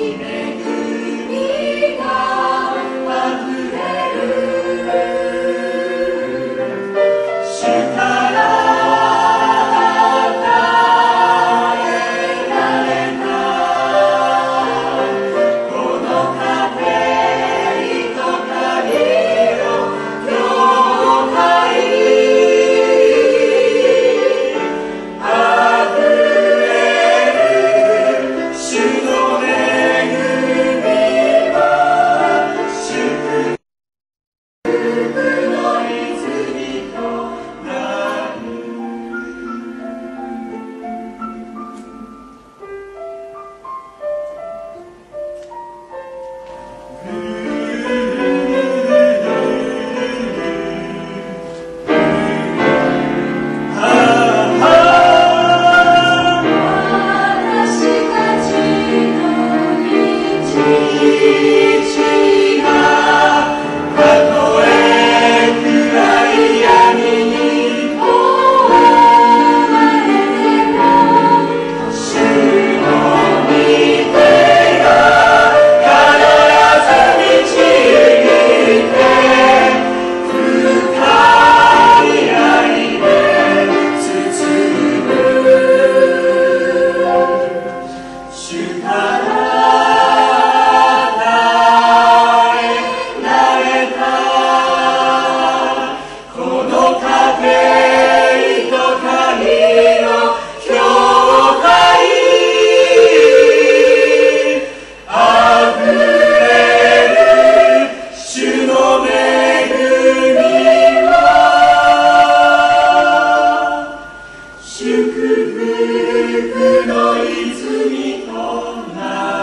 Amen. 祝福の泉とな